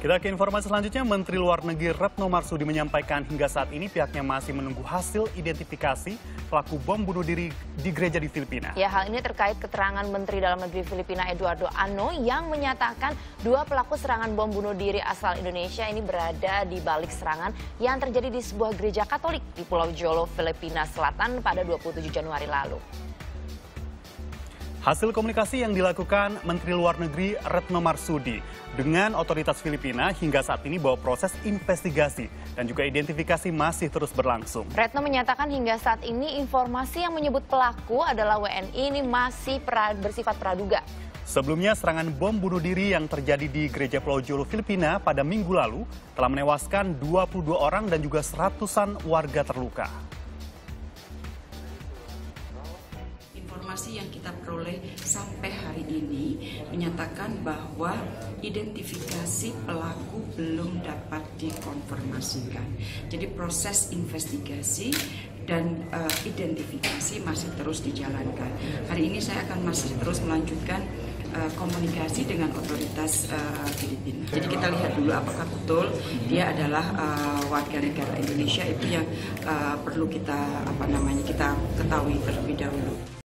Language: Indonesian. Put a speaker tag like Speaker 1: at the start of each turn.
Speaker 1: Kita ke informasi selanjutnya, Menteri Luar Negeri Retno Marsudi menyampaikan hingga saat ini pihaknya masih menunggu hasil identifikasi pelaku bom bunuh diri di gereja di Filipina.
Speaker 2: Ya, hal ini terkait keterangan Menteri Dalam Negeri Filipina Eduardo Ano yang menyatakan dua pelaku serangan bom bunuh diri asal Indonesia ini berada di balik serangan yang terjadi di sebuah gereja Katolik di Pulau Jolo, Filipina Selatan pada 27 Januari lalu.
Speaker 1: Hasil komunikasi yang dilakukan Menteri Luar Negeri Retno Marsudi dengan otoritas Filipina hingga saat ini bahwa proses investigasi dan juga identifikasi masih terus berlangsung.
Speaker 2: Retno menyatakan hingga saat ini informasi yang menyebut pelaku adalah WNI ini masih bersifat praduga.
Speaker 1: Sebelumnya serangan bom bunuh diri yang terjadi di Gereja Pulau Jolo, Filipina pada minggu lalu telah menewaskan 22 orang dan juga seratusan warga terluka.
Speaker 3: Informasi yang kita peroleh sampai hari ini menyatakan bahwa identifikasi pelaku belum dapat dikonfirmasikan. Jadi proses investigasi dan uh, identifikasi masih terus dijalankan. Hari ini saya akan masih terus melanjutkan uh, komunikasi dengan otoritas uh, Filipina. Jadi kita lihat dulu apakah betul dia adalah uh, warga negara Indonesia itu yang uh, perlu kita apa namanya kita ketahui terlebih dahulu.